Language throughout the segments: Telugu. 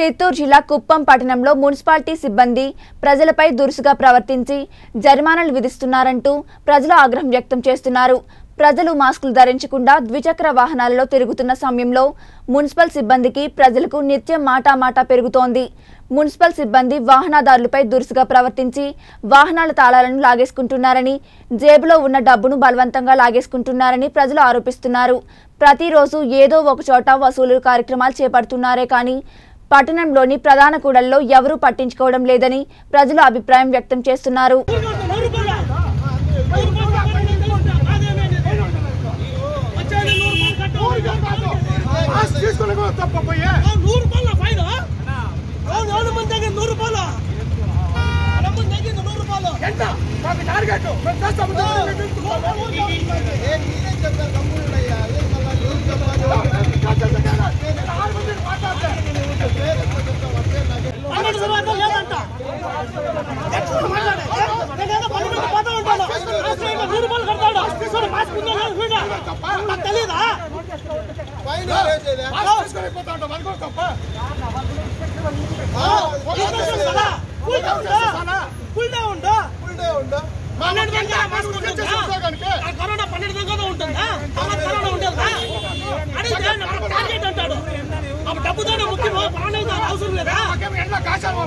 చిత్తూరు జిల్లా కుప్పం పట్టణంలో మున్సిపాలిటీ సిబ్బంది ప్రజలపై దురుసుగా ప్రవర్తించి జరిమానాలు విధిస్తున్నారంటూ ప్రజలు ఆగ్రహం వ్యక్తం చేస్తున్నారు. ప్రజలు మాస్కులు ధరించకుండా ద్విచక్ర వాహనాలలో తిరుగుతున్న సమయంలో మున్సిపల్ సిబ్బందికి ప్రజలకు నిత్యం మాటామాటా పెరుగుతోంది. మున్సిపల్ సిబ్బంది వాహనదారులపై దురుసుగా ప్రవర్తించి వాహనాల తాళాలను లాగేసుకుంటున్నారని జేబులో ఉన్న డబ్బును బలవంతంగా లాగేసుకుంటున్నారని ప్రజలు ఆరోపిస్తున్నారు. ప్రతిరోజు ఏదో ఒక చోట వసూలు కార్యక్రమాలు చేపడుతున్నారే కానీ పట్టణంలోని ప్రధాన కూడల్లో ఎవరూ పట్టించుకోవడం లేదని ప్రజలు అభిప్రాయం వ్యక్తం చేస్తున్నారు. డే ఉండు. పన్నెండు దాకా ఉంటుందా? కరోనా పన్నెండు ఉంటుందా కరోనా అడిగితే టార్గెట్ అంటాడు అప్పుడు డబ్బుతోనే ముఖ్యమో ప్రాణం అవసరం లేదా కాశాలు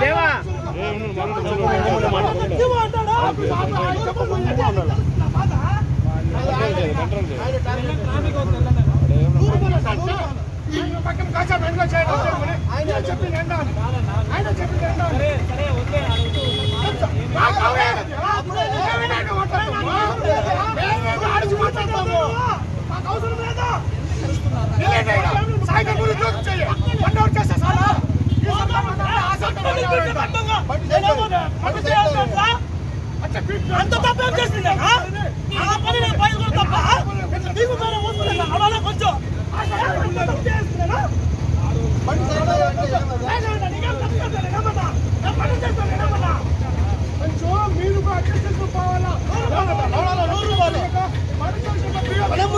దేవా పక్కన కాశాలు ఎండ్ల చేయడం ఆయన చెప్పింది ఎండ అని. ఆయన చెప్పింది మాకు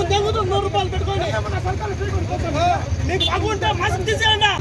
మనం ముందు నూరు రూపాయలు పెట్టుకొని నీకు బాగుంటే మాస్క్ తీసేయండి.